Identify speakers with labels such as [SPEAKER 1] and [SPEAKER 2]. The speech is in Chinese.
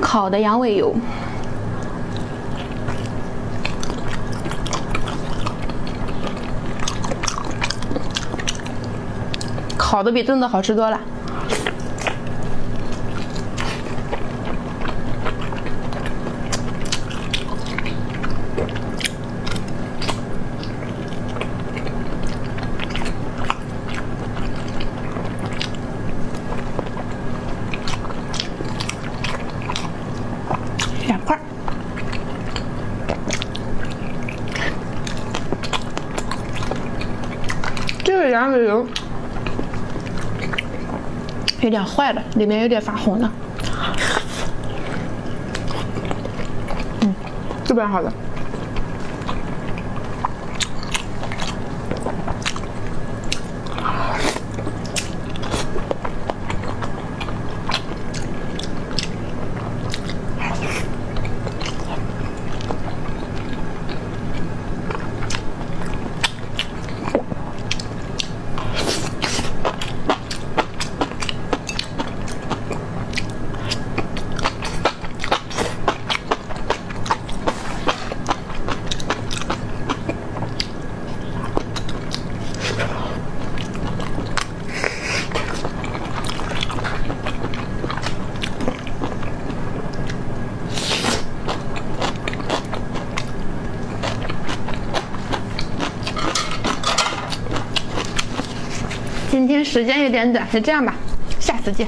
[SPEAKER 1] 烤的羊尾油。烤的比炖的好吃多了。两块。这个羊尾油有点坏了，里面有点发红了。嗯，这边好的。今天时间有点短，就这样吧，下次见。